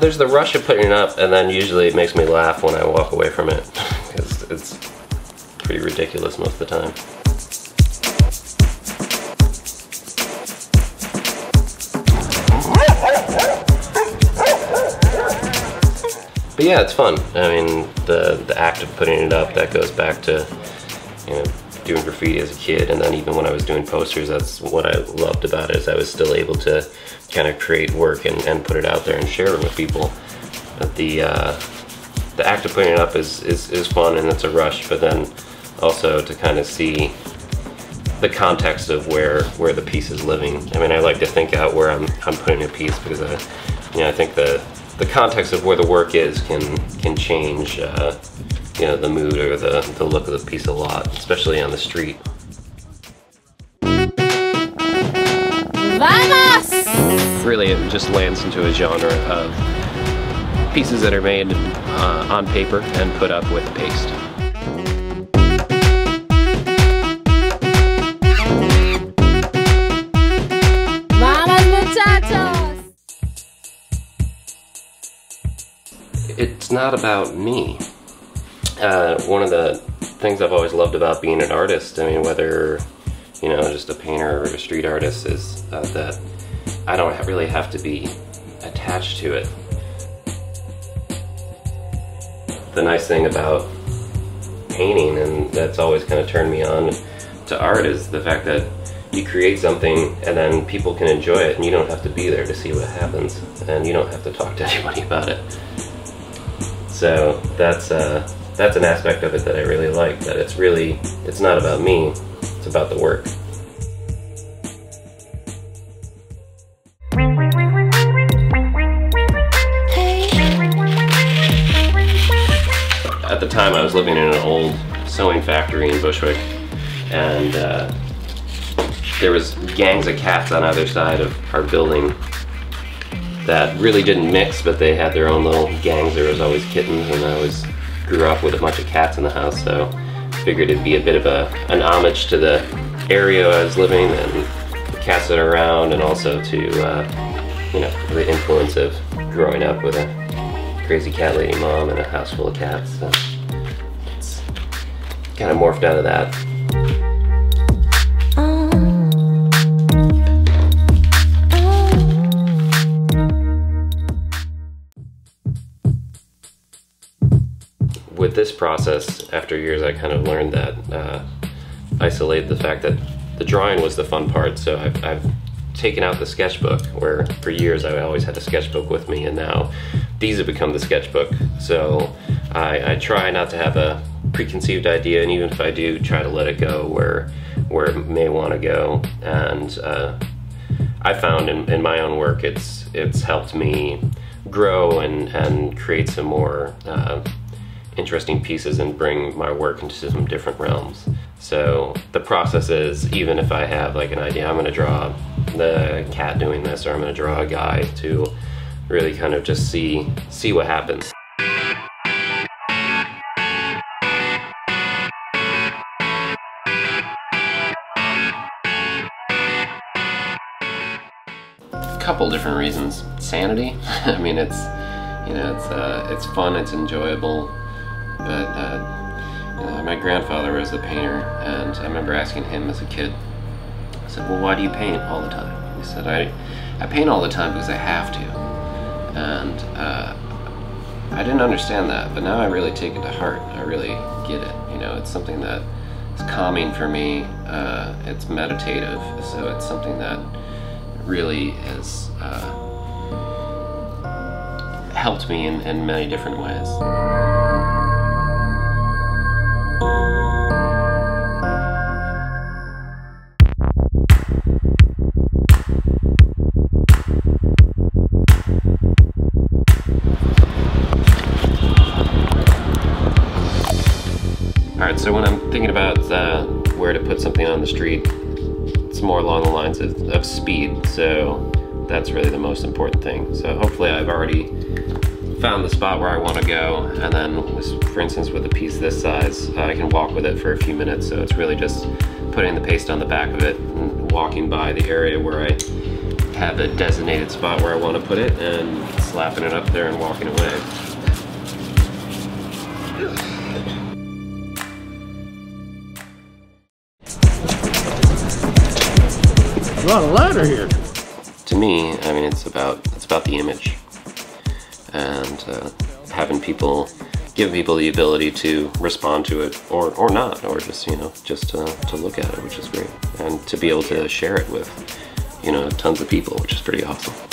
There's the rush of putting it up, and then usually it makes me laugh when I walk away from it, because it's pretty ridiculous most of the time. But yeah, it's fun. I mean, the the act of putting it up that goes back to you know doing graffiti as a kid, and then even when I was doing posters, that's what I loved about it is I was still able to kind of create work and, and put it out there and share it with people. But the uh, the act of putting it up is, is is fun and it's a rush, but then also to kind of see the context of where where the piece is living. I mean, I like to think out where I'm I'm putting a piece because I, you know, I think the the context of where the work is can can change, uh, you know, the mood or the the look of the piece a lot, especially on the street. Vamos! Really, it just lands into a genre of pieces that are made uh, on paper and put up with paste. It's not about me. Uh, one of the things I've always loved about being an artist, I mean, whether, you know, just a painter or a street artist, is uh, that I don't really have to be attached to it. The nice thing about painting, and that's always kind of turned me on to art, is the fact that you create something and then people can enjoy it, and you don't have to be there to see what happens, and you don't have to talk to anybody about it. So that's uh, that's an aspect of it that I really like. That it's really it's not about me; it's about the work. At the time, I was living in an old sewing factory in Bushwick, and uh, there was gangs of cats on either side of our building that really didn't mix, but they had their own little gangs. There was always kittens, and I always grew up with a bunch of cats in the house, so figured it'd be a bit of a an homage to the area I was living and the cats that are around, and also to uh, you know the influence of growing up with a crazy cat lady mom and a house full of cats. So it's kind of morphed out of that. With this process, after years, I kind of learned that uh, isolate the fact that the drawing was the fun part. So I've, I've taken out the sketchbook, where for years I always had a sketchbook with me, and now these have become the sketchbook. So I, I try not to have a preconceived idea, and even if I do, try to let it go where where it may want to go. And uh, I found in, in my own work, it's it's helped me grow and and create some more. Uh, interesting pieces and bring my work into some different realms. So the process is even if I have like an idea, I'm going to draw the cat doing this, or I'm going to draw a guy to really kind of just see see what happens. A couple different reasons. Sanity. I mean, it's you know, it's uh, it's fun, it's enjoyable, but uh, you my grandfather was a painter, and I remember asking him as a kid. I said, "Well, why do you paint all the time?" He said, "I I paint all the time because I have to," and uh, I didn't understand that, but now I really take it to heart. I really get it. You know, it's something that is calming for me. Uh, it's meditative, so it's something that really has uh, helped me in, in many different ways. So when I'm thinking about uh, where to put something on the street, it's more along the lines of, of speed. So that's really the most important thing. So hopefully I've already found the spot where I want to go and then for instance with a piece this size I can walk with it for a few minutes so it's really just putting the paste on the back of it and walking by the area where I have a designated spot where I want to put it and slapping it up there and walking away. A lot of ladder here. To me, I mean, it's about it's about the image. And uh, having people give people the ability to respond to it or, or not or just you know just to, to look at it which is great. And to be able to share it with you know tons of people which is pretty awesome